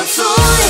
I'm sorry.